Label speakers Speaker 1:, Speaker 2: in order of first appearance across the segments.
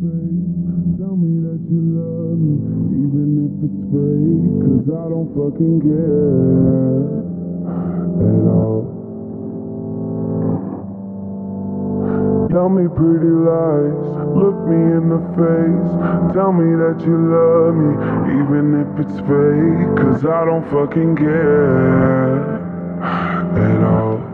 Speaker 1: face. Tell me that you love me, even if it's fake. Cause I don't fucking care at all. Tell me pretty lies, look me in the face. Tell me that you love me, even if it's fake. Cause I don't fucking care at all.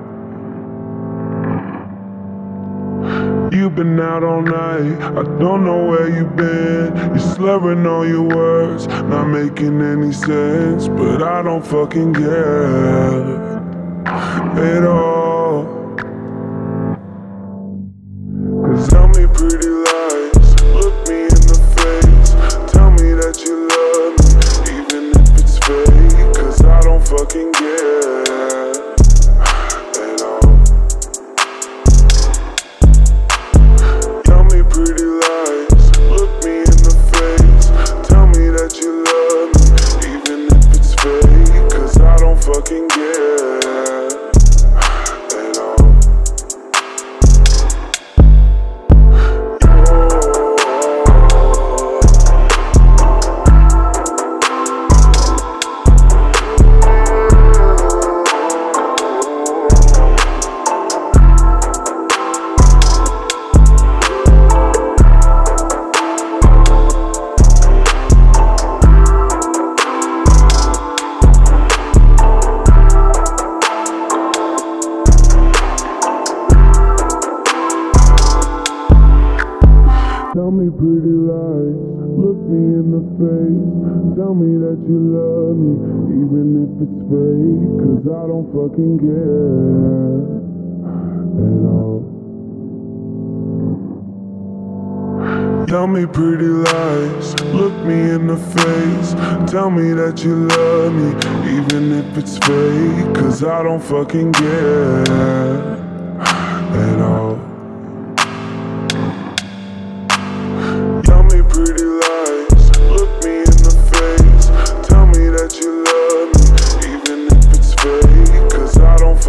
Speaker 1: Been out all night, I don't know where you've been. You're slurring all your words, not making any sense. But I don't fucking care at all. Me pretty lies, look me in the face. Tell me that you love me, even if it's fake. Cause I don't fucking care at all. Tell me pretty lies, look me in the face. Tell me that you love me, even if it's fake. Cause I don't fucking care at all.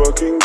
Speaker 1: working